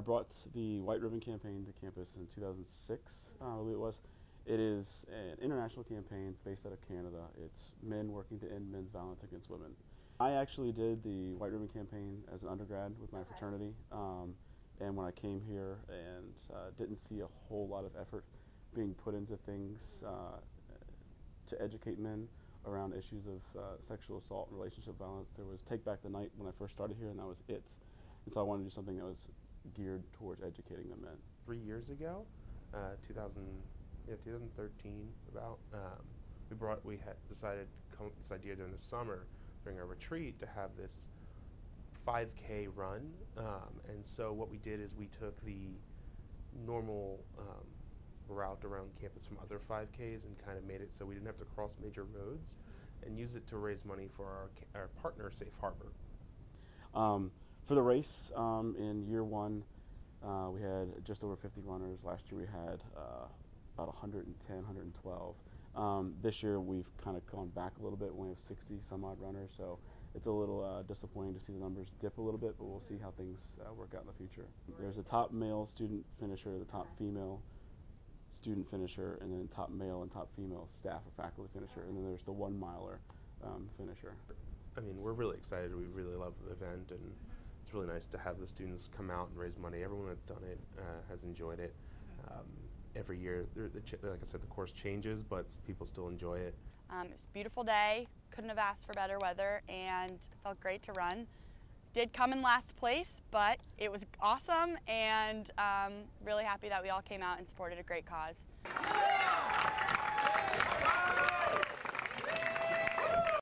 I brought the White Ribbon Campaign to campus in 2006, uh, I believe it was. It is an international campaign. It's based out of Canada. It's men working to end men's violence against women. I actually did the White Ribbon Campaign as an undergrad with my fraternity. Um, and when I came here and uh, didn't see a whole lot of effort being put into things uh, to educate men around issues of uh, sexual assault and relationship violence. There was Take Back the Night when I first started here, and that was it. And so I wanted to do something that was geared towards educating the men. Three years ago, uh, 2000, yeah, 2013, about, um, we brought, we had decided come up with this idea during the summer, during our retreat, to have this 5K run. Um, and so what we did is we took the normal um, route around campus from other 5Ks and kind of made it so we didn't have to cross major roads and use it to raise money for our, our partner, Safe Harbor. Um, for the race um, in year one, uh, we had just over 50 runners. Last year we had uh, about 110, 112. Um, this year we've kind of gone back a little bit. We have 60 some odd runners, so it's a little uh, disappointing to see the numbers dip a little bit, but we'll see how things uh, work out in the future. There's a top male student finisher, the top female student finisher, and then top male and top female staff or faculty finisher, and then there's the one miler um, finisher. I mean, we're really excited. We really love the event, and it's really nice to have the students come out and raise money. Everyone that's done it uh, has enjoyed it. Um, every year, like I said, the course changes, but people still enjoy it. Um, it was a beautiful day. Couldn't have asked for better weather, and felt great to run. Did come in last place, but it was awesome, and um, really happy that we all came out and supported a great cause.